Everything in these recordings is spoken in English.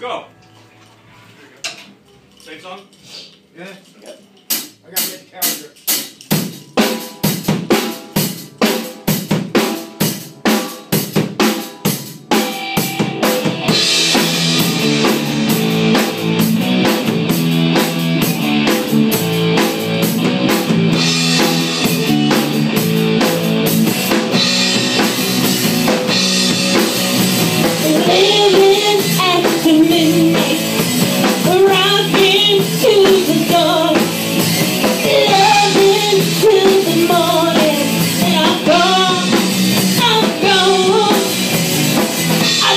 Go. Same song? Yeah? I gotta get the calendar.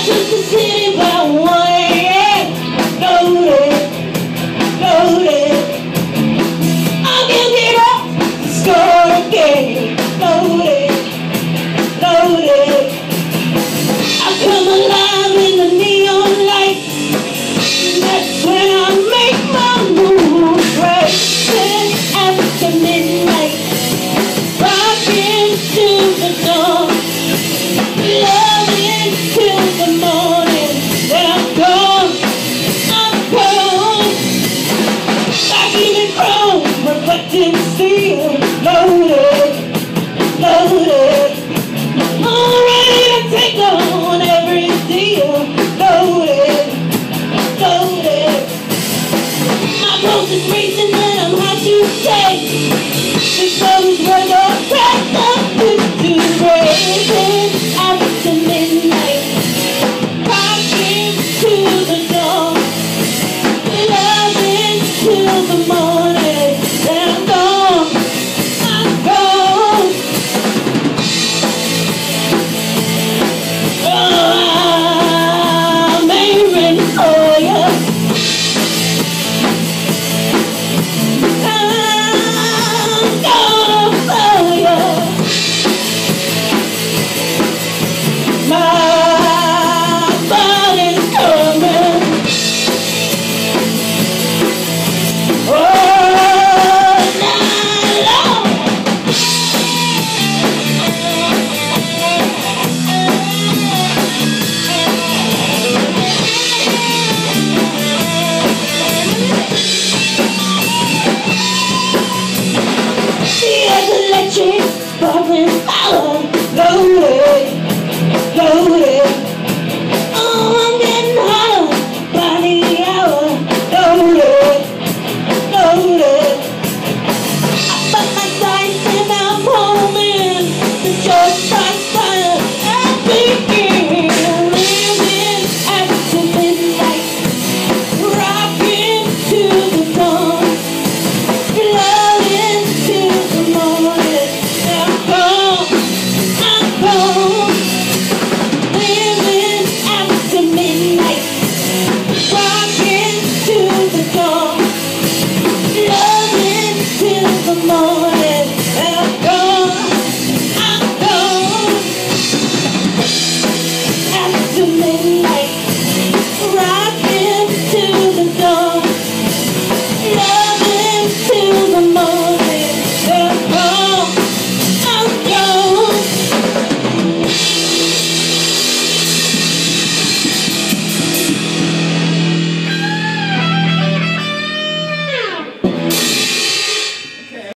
I took the city reflecting loaded, loaded. Ready to take on every deal. Loaded, loaded. My pulse is racing and I'm hot to take. The into racing after midnight. The dawn. The. Slowly, slowly don't